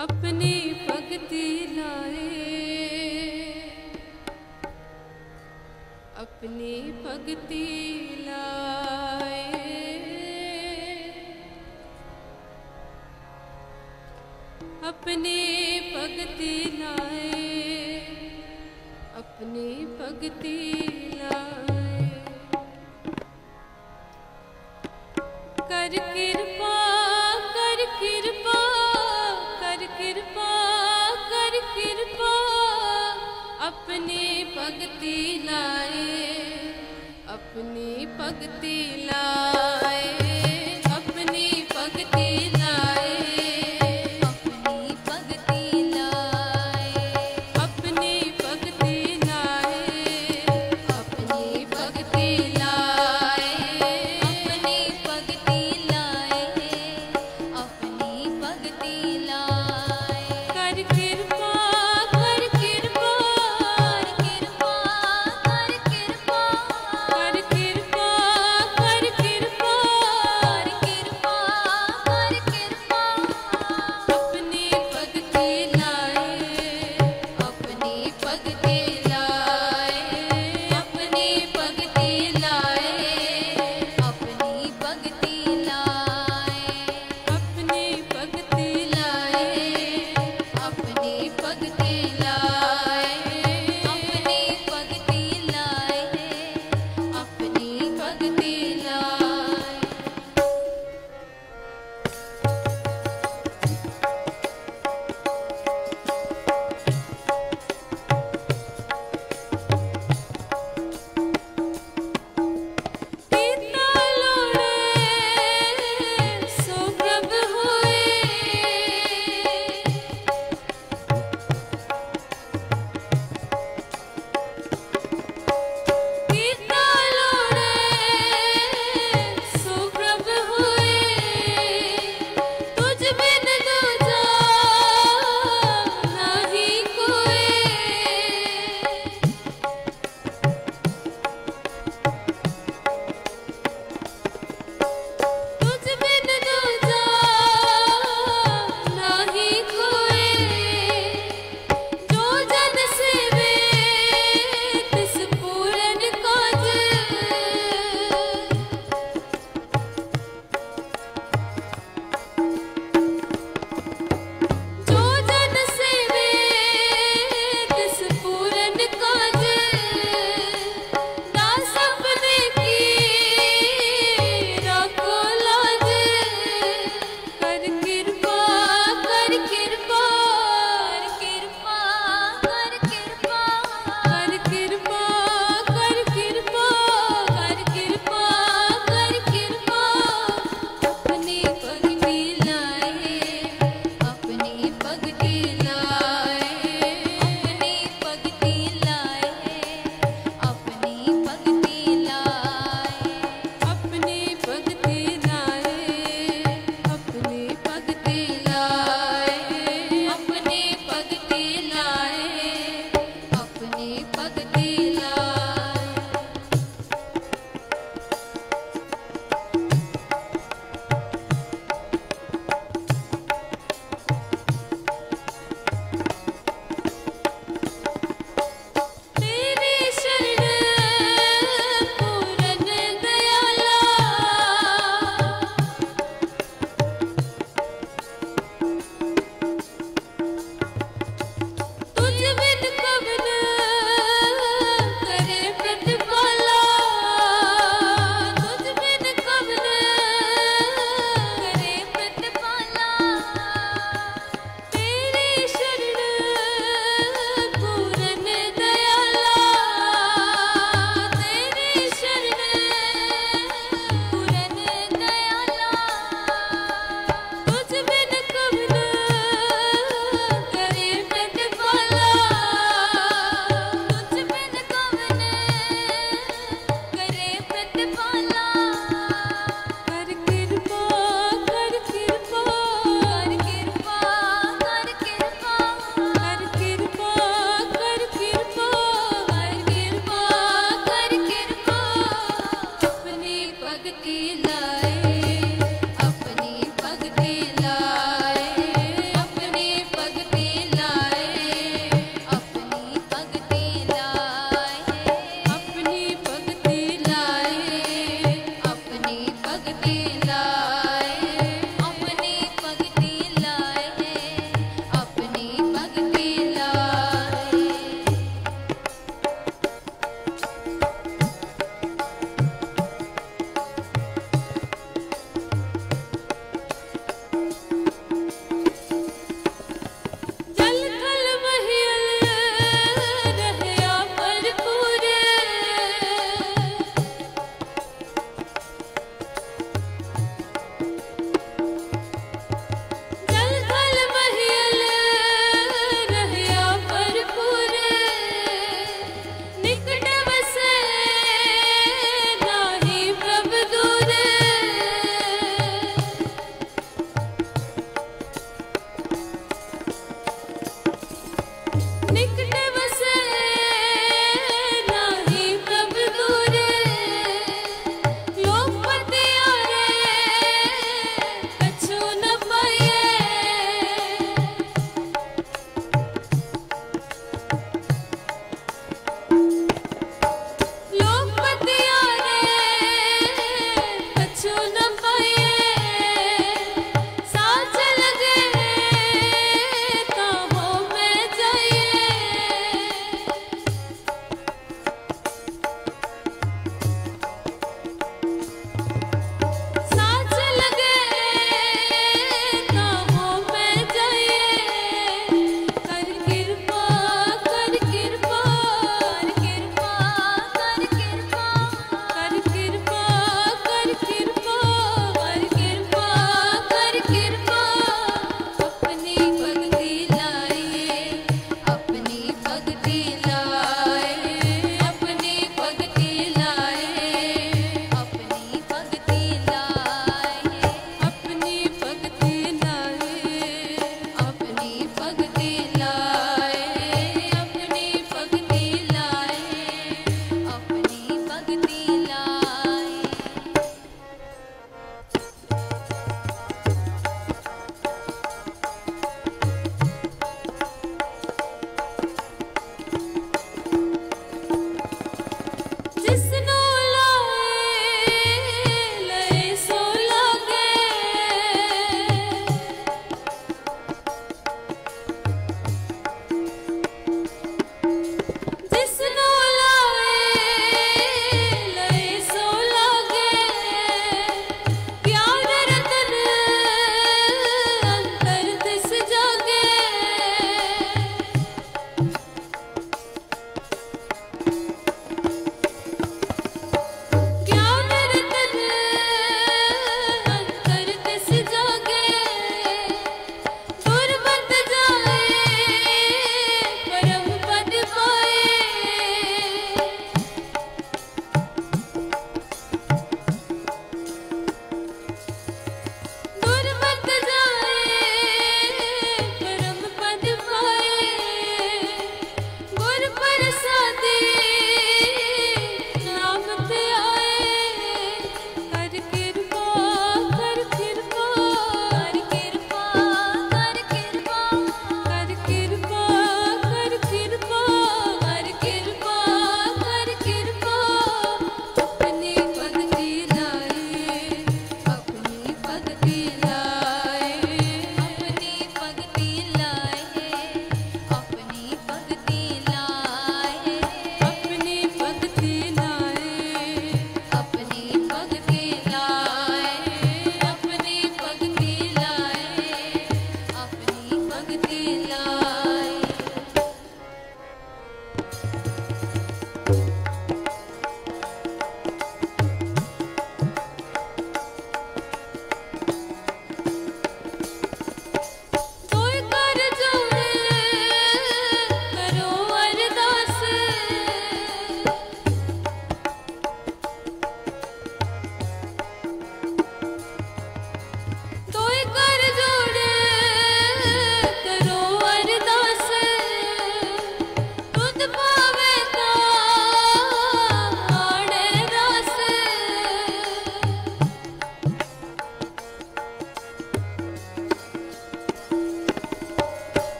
अपनी भक्ति लाए। अपनी भक्ति लाए। अपनी भक्ति लाए। अपनी भक्ति लाए। कर भक्ति लाए अपनी भक्ति लाए